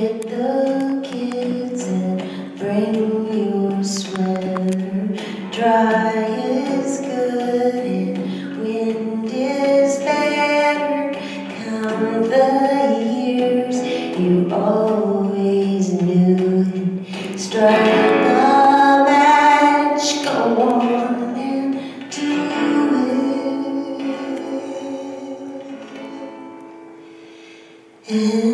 Get the kids and bring you a sweater. Dry is good and wind is better. Count the years you always knew. And strike the match, go on and do it.